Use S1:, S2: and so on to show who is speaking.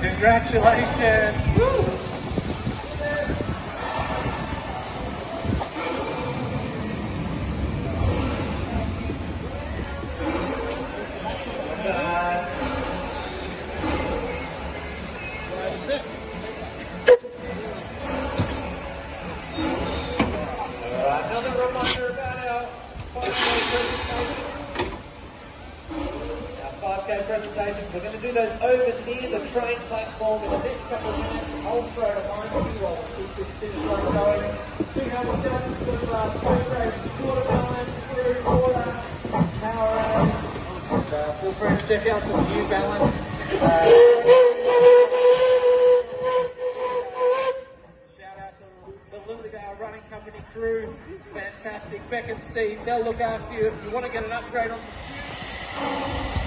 S1: Congratulations. Woo. Uh, another reminder about presentation, we're going to do those over near the train platform in the next couple of minutes. I'll throw it behind you while we keep this finish line going. How we're done with uh, first race, quarter balance, through quarter, power. And, uh, feel free to check out some new balance. Uh, Shout out to the Lilydale Running Company crew. Fantastic. Beck and Steve, they'll look after you if you want to get an upgrade on some shoes.